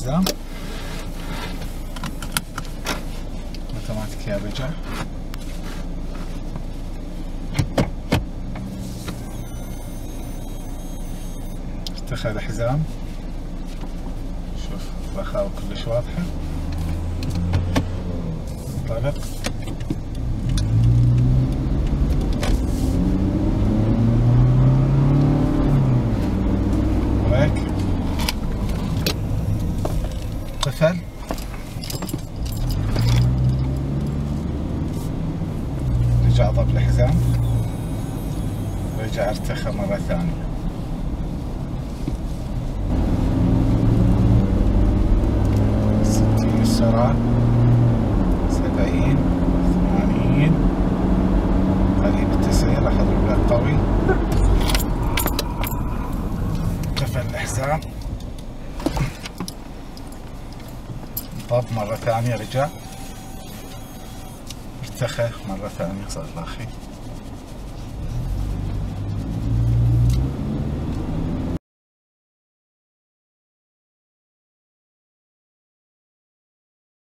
الحزام اوتوماتيك يا رجع اتخذ حزام شوف الرخاوة كلش واضحة انطلق قفل رجع ضب الحزام. رجع ارتخى مرة ثانية. ستين السرعة. سبعين. ثمانين. قريب التسعين. راح اضرب قوي قفل الحزام. طب مرة ثانية رجع. ارتخى مرة ثانية صار له أخي